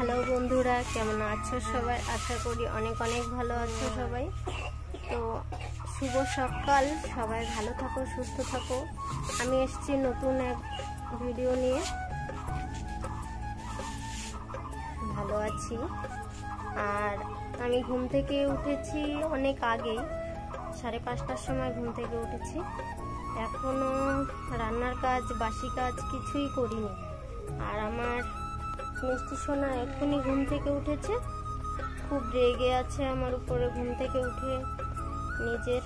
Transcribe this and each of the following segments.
Hello বন্ধুরা, কেমন আছো সবাই? আশা করি অনেক অনেক ভালো আছো সবাই। তো শুভ সকাল, সবাই ভালো থাকো, সুস্থ থাকো। আমি এসেছি নতুন এক ভিডিও নিয়ে। ভালো আছি। আর আমি ঘুম থেকে উঠেছি অনেক আগেই সাড়ে পাঁচটার সময় ঘুম থেকে উঠেছি। এখনও রান্নার কাজ, বাসি কাজ কিছুই করিনি। আর আমার মিষ্টি সোনা এক্ষুনি ঘুম থেকে উঠেছে। খুব রেগে আছে আমার উপরে ঘুম থেকে উঠে। নিজের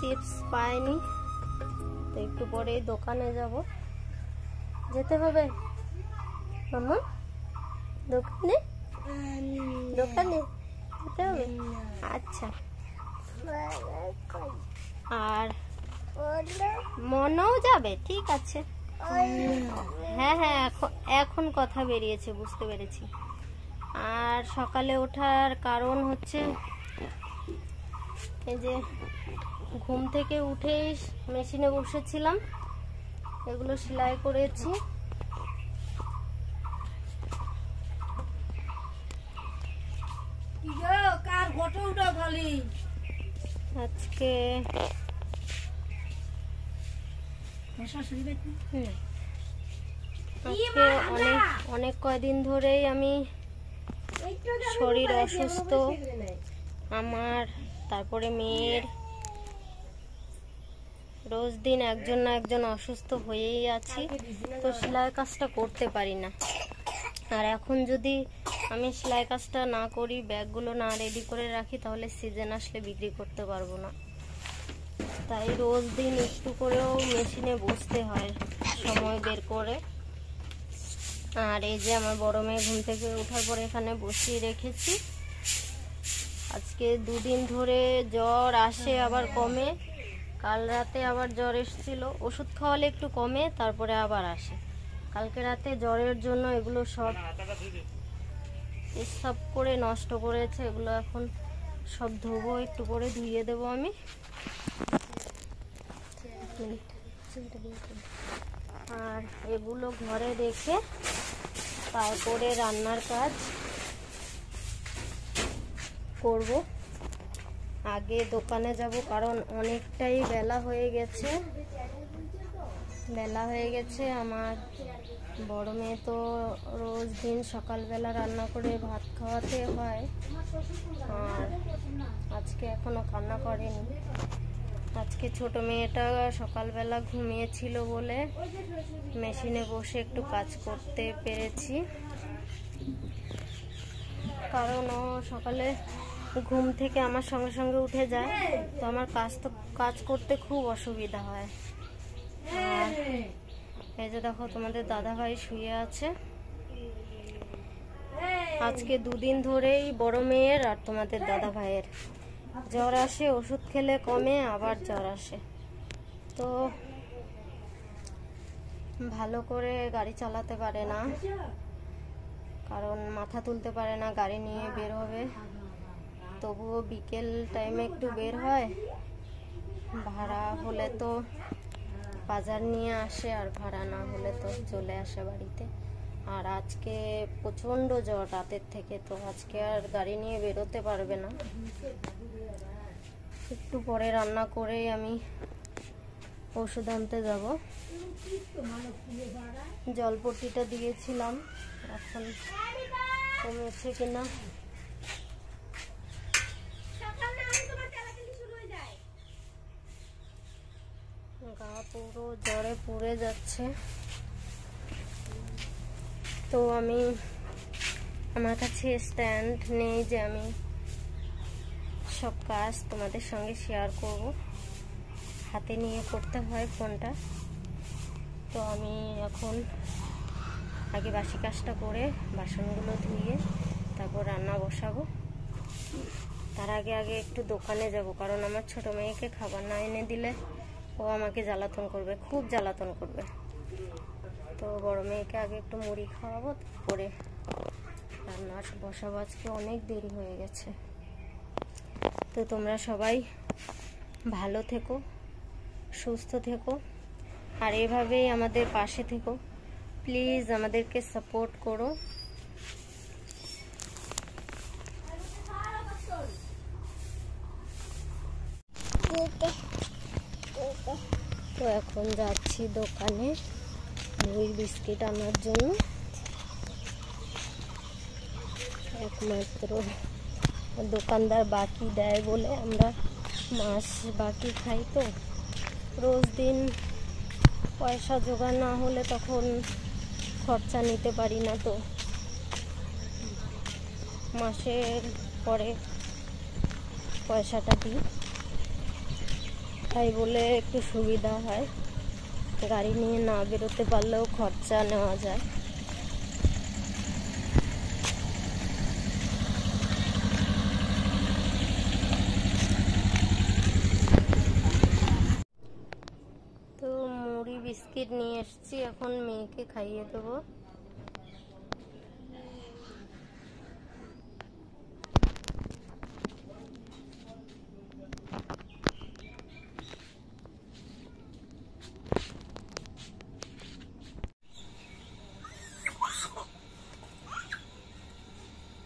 চিপস পায়নি তো একটু পরে দোকানে যাব। যেতে হবে? মামা দোকানে? দোকানে? যেতে হবে? আচ্ছা। আর মনও যাবে, ঠিক আছে। হ্যাঁ হ্যাঁ এখন কথা বেরিয়েছে বুঝতে পেরেছি আর সকালে ওঠার কারণ হচ্ছে এই যে ঘুম থেকে উঠেই মেশিনে বসেছিলাম এগুলো সেলাই করেছি। আজকে অনেক অনেক কয়দিন ধরেই আমি শরীর অসুস্থ। আমার, তারপরে মেয়ের। রোজ দিন একজন না একজন অসুস্থ হয়েই আছি, তো সেলাই কাজটা করতে পারি না। আর এখন যদি আমি সেলাই কাজটা না করি, ব্যাগগুলো না রেডি করে রাখি, তাহলে সিজন আসলে বিক্রি করতে পারব না। তাই রোজ দিন একটু করেও মেশিনে বসতে হয়, সময় বের করে। আর এই যে আমার বড় মেয়ে ঘুম থেকে ওঠার পরে এখানে বসিয়ে রেখেছি। আজকে দুদিন ধরে জ্বর আসে, আবার কমে। কাল রাতে আবার জ্বর এসেছিল। ওষুধ খাওয়ালে একটু কমে, তারপরে আবার আসে। কালকে রাতে জ্বরের জন্য এগুলো সব সব করে নষ্ট করেছে। এগুলো এখন সব ধোবো, একটু করে ধুয়ে দেবো আমি। আর এগুলো ঘরে রেখে তারপরে রান্নার কাজ করব। আগে দোকানে যাব, কারণ অনেকটাই বেলা হয়ে গেছে। বেলা হয়ে গেছে, আমার বড় মেয়ে তো রোজ দিন সকালবেলা রান্না করে ভাত খাওয়াতে হয়। আর আজকে এখনও কান্না করেনি। আজকে ছোট মেয়েটা সকালবেলা ঘুমিয়েছিল বলে মেশিনে বসে একটু কাজ করতে পেরেছি। কারণ ও সকালে ঘুম থেকে আমার সঙ্গে সঙ্গে উঠে যায়, তো আমার কাজ তো, কাজ করতে খুব অসুবিধা হয়। এই যে দেখো তোমাদের দাদা ভাই শুয়ে আছে। আজকে দুদিন ধরেই বড় মেয়ের আর তোমাদের দাদা ভাইয়ের জ্বর আসে, ওষুধ খেলে কমে, আবার জ্বর আসে। তো ভালো করে গাড়ি চালাতে পারে না। কারণ মাথা তুলতে পারে না, গাড়ি নিয়ে বের হবে। তবুও বিকেল টাইমে একটু বের হয়। ভাড়া হলে তো বাজার নিয়ে আসে, আর ভাড়া না হলে তো চলে আসে বাড়িতে। আর আজকে প্রচণ্ড জ্বর, রাতের থেকে। তো আজকে আর গাড়ি নিয়ে বেরোতে পারবে না। একটু পরে রান্না করেই আমি ওষুধ আনতে যাব। জলপট্টিটা দিয়েছিলাম, এখন কমেছে কিনা। গা পুরো জ্বরে পুড়ে যাচ্ছে। তো আমি, আমার কাছে স্ট্যান্ড নেই যে আমি সব কাজ তোমাদের সঙ্গে শেয়ার করব। হাতে নিয়ে করতে হয় ফোনটা। তো আমি এখন আগে বাসি কাজটা করে বাসনগুলো ধুয়ে তারপর রান্না বসাবো। তার আগে আগে একটু দোকানে যাব, কারণ আমার ছোট মেয়েকে খাবার না এনে দিলে ও আমাকে জ্বালাতন করবে, খুব জ্বালাতন করবে। তো বড় মেয়েকে আগে একটু মুড়ি খাওয়াবো, তারপরে রান্না বসাবো। আজকে অনেক দেরি হয়ে গেছে। তো তোমরা সবাই ভালো থেকো, সুস্থ থেকো, আর এভাবেই আমাদের পাশে থেকো। প্লিজ আমাদেরকে সাপোর্ট করো। তো এখন যাচ্ছি দোকানে দই বিস্কিট আনার জন্য। একমাত্র দোকানদার বাকি দেয় বলে আমরা মাস বাকি খাই তো। রোজ দিন পয়সা জোগাড় না হলে তখন খরচা নিতে পারি না তো। মাসের পরে পয়সাটা দিই। তাই বলে একটু সুবিধা হয়। গাড়ি নিয়ে না বেরোতে পারলেও খরচা নেওয়া যায় তো মুড়ি বিস্কিট নিয়ে এসেছি এখন মেয়েকে খাইয়ে দেবো।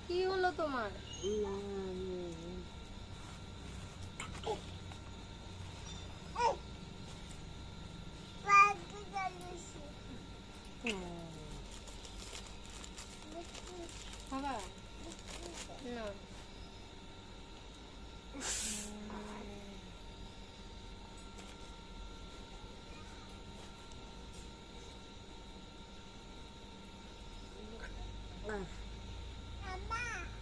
কি হলো তোমার খাবা না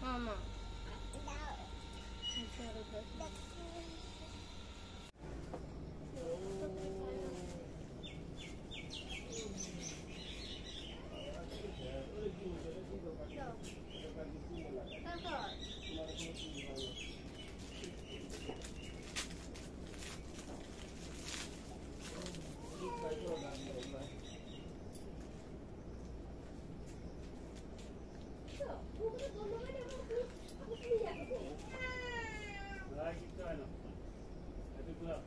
মামা রাগ